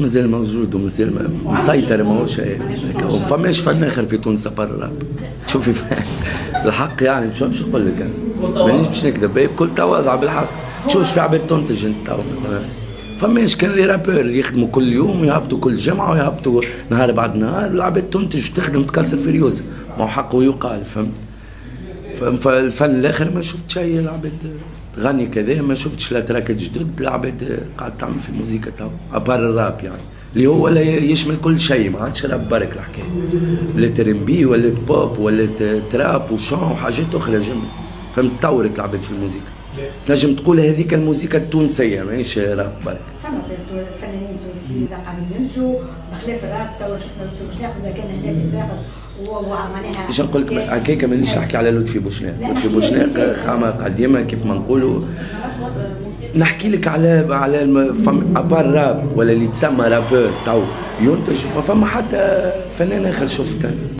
مازال موجود ومازال مسيطر ماهوش. فماش فن اخر في تونس برا الراب شوفي الحق يعني مش مش نقول لك. مانيش باش نكذب بكل تواضع بالحق تشوفش في عباد تنتج انت فماش كان les rappeurs اللي يخدموا كل يوم ويهبطوا كل جمعه ويهبطوا نهار بعد نهار والعباد تنتج تخدم تكسر في ريوس ما هو حقه يقال فهمت فالفن الآخر ما شفت شيء العباد غني كذا ما شفتش لا تراكات جدد العباد قاعد تعمل في موسيقى تو à part الراب يعني. اللي هو ولا يشمل كل شيء ما عادش راب برك الحكاية. ولا ترمبي ولا بوب ولا trap وشون وحاجات أخرى جمله فهمت تطورت العباد في الموسيقى. نجم تقول هذيك الموسيقى التونسية ماهيش راب برك. فما فنانين تونسيين لا قاعدين ينتجوا بخلاف الراب تو شفنا كان هنا في باش نقول لك هكاك مانيش نحكي على لطفي بوشناق. لطفي بوشناق خامة قديمة كيف ما نقولوا. نحكي لك على على فم أبار راب ولا اللي تسمى رابور تو. ينتج ما فما حتى فنان آخر شفت أنا.